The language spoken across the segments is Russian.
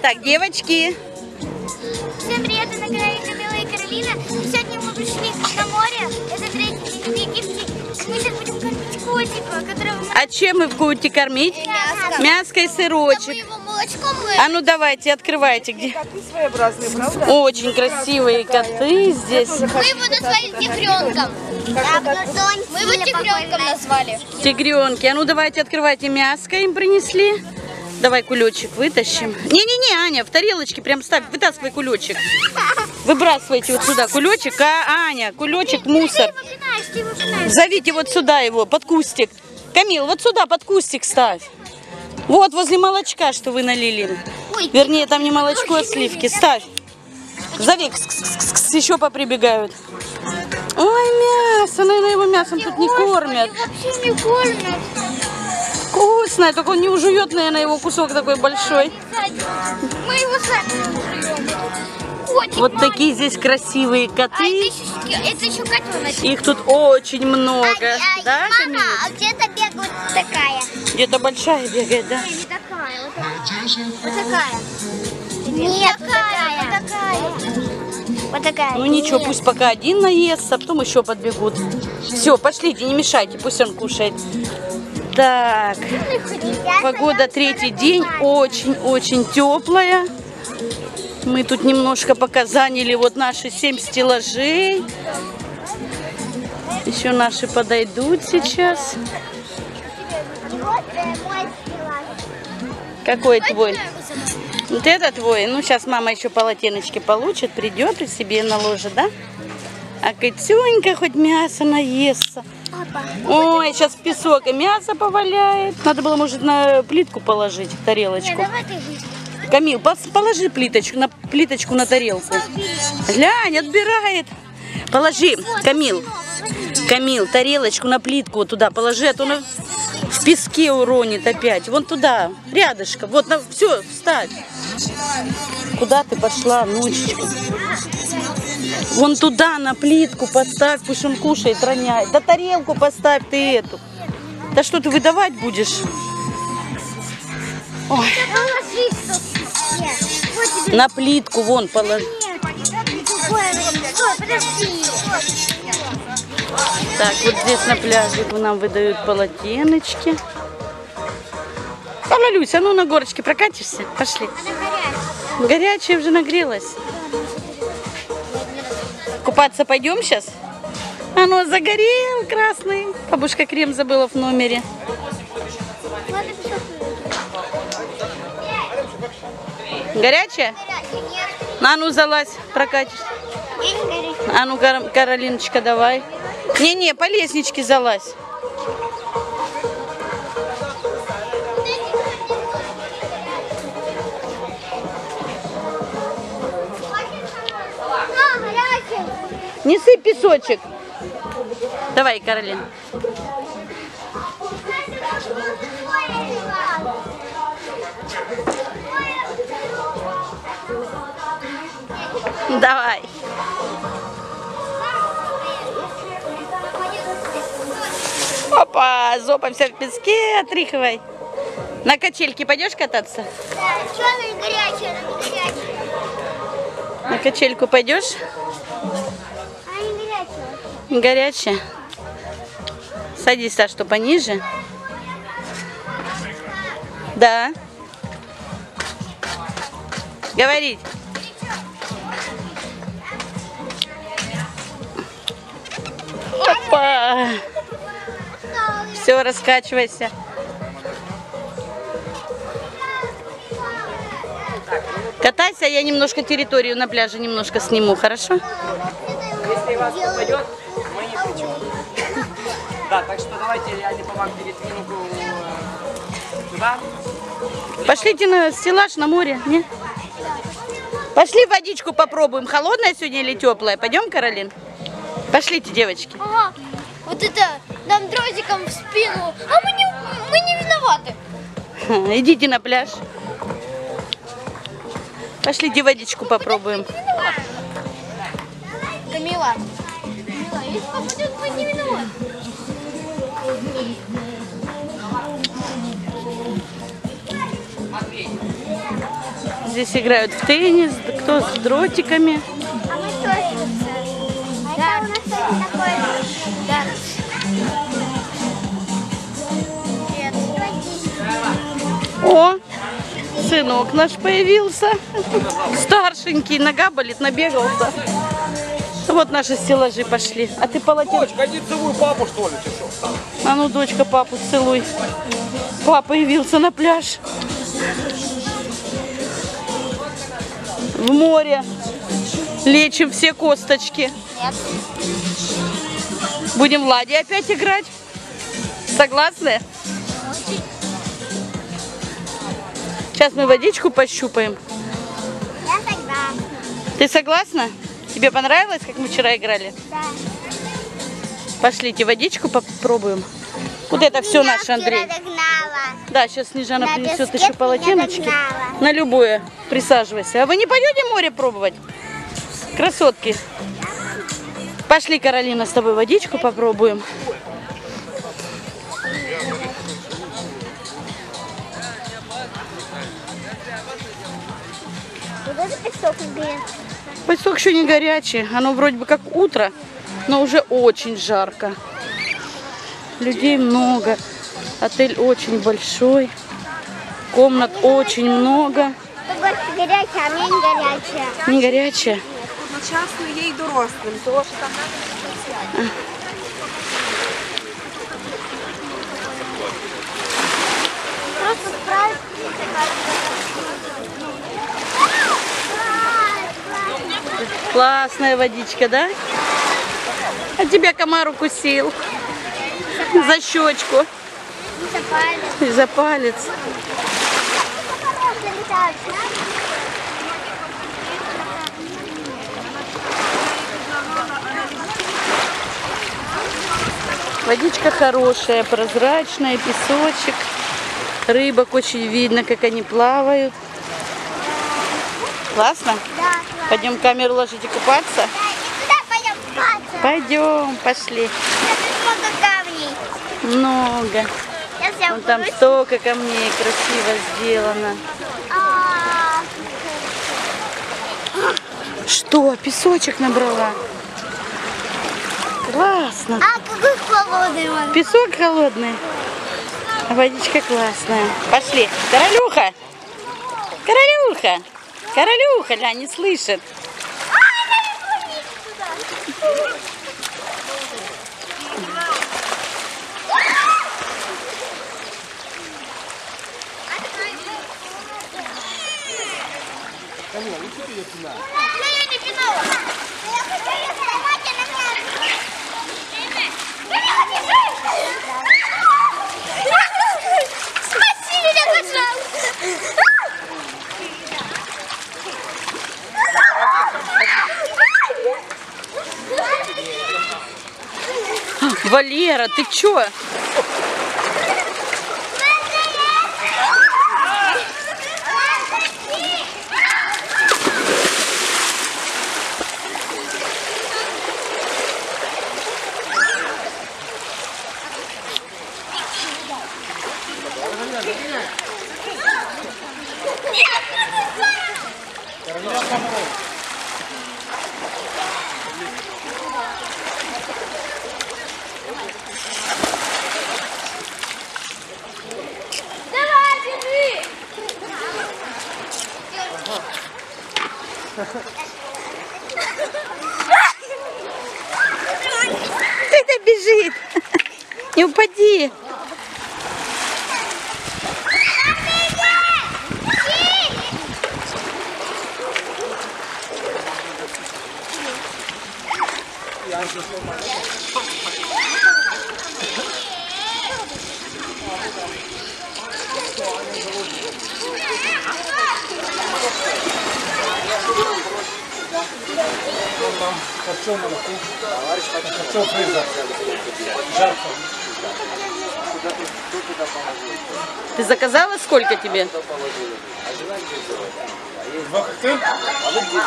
Так, девочки, Всем привет, это Каролина, Камила и Каролина. Сегодня мы пришли на море. Это третий Египте. Мы сейчас будем кормить котика, которого мы... а чем вы будете кормить? Мяско. Мяско и Мы сырочек. мы... А ну давайте, открывайте. Где? Коты своеобразные, правда? Очень красивые коты здесь. Мы его назвали тигренком. Мы его тигренком назвали. Тигренки. А ну давайте, открывайте. Мяско им принесли. Давай кулечек вытащим. Не-не-не, Аня, в тарелочке прям ставь. Вытаскивай кулечек. Выбрасывайте вот сюда кулечек. А, Аня, кулечек, мусор. Зовите вот сюда его, под кустик. Камил, вот сюда, под кустик ставь. Вот, возле молочка, что вы налили. Вернее, там не молочко, а сливки. Ставь. Зови, кс -кс -кс -кс, еще поприбегают. Ой, мясо, наверное, его мясом тут не кормят. Вообще не кормят. Вкусное, только он не ужует, наверное, его кусок такой большой. Мы его сами Вот такие здесь красивые А это коты. еще, это еще котенок. Их тут очень много. Да, Камил? а где-то бегает такая. Где-то большая бегает, да? Не такая, вот такая. Вот такая. Нет, такая. Вот такая. Вот такая. Ну ничего, пусть пока один наестся, а потом еще подбегут. Все, пошлите, не мешайте, пусть он кушает. Так, погода третий день, очень-очень теплая. Мы тут немножко пока заняли вот наши семь стеллажей. Еще наши подойдут сейчас. Какой твой? Вот это твой. Ну, сейчас мама еще полотеночки получит, придет и себе наложит, да? А Катюнька хоть мясо наестся. Ой, сейчас песок и мясо поваляет. Надо было, может, на плитку положить, тарелочку. Камил, положи плиточку на, плиточку на тарелку. Глянь, отбирает. Положи, Камил, Камил, тарелочку на плитку туда положи, а то она в песке уронит опять. Вон туда, рядышком. Вот, на, все, вставь. Куда ты пошла, внучечка? Вон туда, на плитку поставь, пусть он кушает, роняет. Да тарелку поставь ты эту. Да что ты выдавать будешь? Ой, на плитку вон положи. Так, вот здесь на пляже нам выдают полотеночки. Люся, а ну на горочке прокатишься? Пошли. Горячая уже нагрелась. Купаться пойдем сейчас? Оно загорел красный. Бабушка крем забыла в номере. Горячая? А ну залазь, горячая. А ну, Кар- Каролиночка, давай. Не-не, по лестничке залазь. Неси песочек. Давай, Каролин. Давай. Опа, зопа вся в песке, отряхивай. На качельке пойдешь кататься? Да, не горячая, она горячая. На качельку пойдешь? Горячая. Садись, Саш, что пониже. Да. Говорить. Опа. Все, раскачивайся. Катайся, я немножко территорию на пляже немножко сниму, хорошо? Если вас попадет, мы не при чем. Да, так что давайте я не вам передвину э, туда. Пошлите на стеллаж на море, не? Пошли водичку попробуем. Холодная сегодня или теплая? Пойдем, Каролин? Пошлите, девочки. Ага, вот это нам дротиком в спину. А мы не, мы не виноваты. Идите на пляж. Пошлите водичку попробуем. Камила. Камила, если попадет, мы не виноваты. здесь играют в теннис, кто с дротиками. Сынок наш появился. Старшенький, нога болит, набегался. Вот наши стеллажи пошли. А ты полотенце? Дочка, иди целуй папу, что ли, ты что? А ну, дочка, папу целуй. Папа явился на пляж. В море. Лечим все косточки. Нет. Будем ладе опять играть. Согласны? Сейчас мы водичку пощупаем. Я согласна. Ты согласна? Тебе понравилось, как мы вчера играли? Да. Пошлите водичку попробуем. Вот это все наше, Андрей. догнала. Да, сейчас Снежана На принесет еще полотеночки. На любое. Присаживайся. А вы не пойдете море пробовать? Красотки. Пошли, Каролина, с тобой водичку попробуем. Вот песок играет. Песок еще не горячий. Оно вроде бы как утро, но уже очень жарко. Людей много. Отель очень большой. Комнат очень много. Горячая, а мне не горячая. Не горячая. Одночасно є й дорослим, тому що там Просто Классная водичка, да? А тебя комар укусил. За щечку и за палец. Водичка хорошая, прозрачная, песочек. Рыбок очень видно, как они плавают. Классно? Да. Пойдем камеру ложить и купаться? Да, и пойдем купаться. Пойдем, пошли. Тут много камней. Много. Вон там столько камней красиво сделано. А, Что, песочек набрала? Классно. А какой холодный он. Песок холодный. А водичка классная. Пошли. Королюха. Королюха. Королюха, ля, не слышит. Я ее не. Я хочу Валера, ты чё? Давай, бежи. Это бежит. Не упади. Что фриза? Жарко. Ты заказала сколько тебе?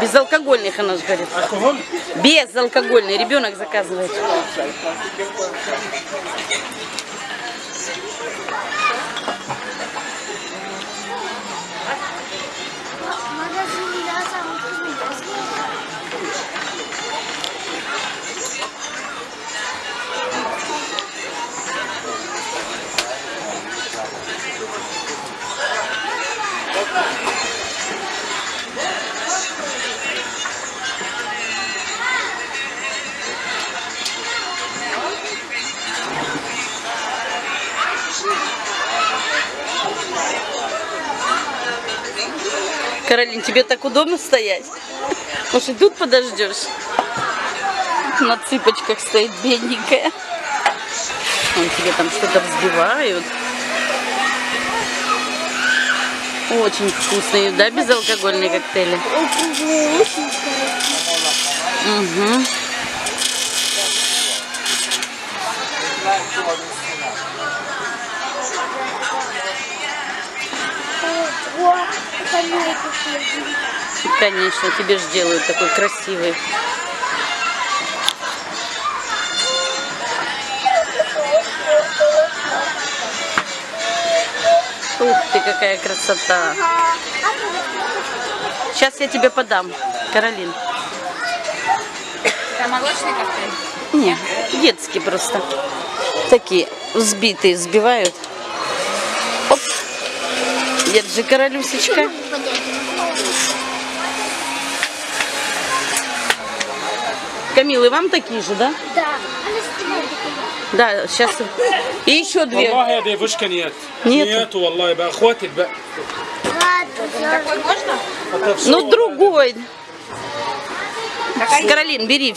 Безалкогольных, она же говорит. Алкоголь? Безалкогольный. Ребенок заказывает. Каролин, тебе так удобно стоять? Может, и тут подождешь? На цыпочках стоит бедненькая. Вон тебе там что-то взбивают. Очень вкусные, да, безалкогольные коктейли? Угу. Конечно, тебе же делают такой красивый. Ух ты, какая красота. Сейчас я тебе подам, Каролин. Это молочный коктейль? Не, детские просто. Такие взбитые, взбивают. Оп. Держи, королюсечка. Камилы, вам такие же, да? Да. Да, сейчас. И еще две. Аллах, этой вышка нет. Нет. Нету, Аллах, хватит. Такой можно? Ну, другой. Каролин, бери.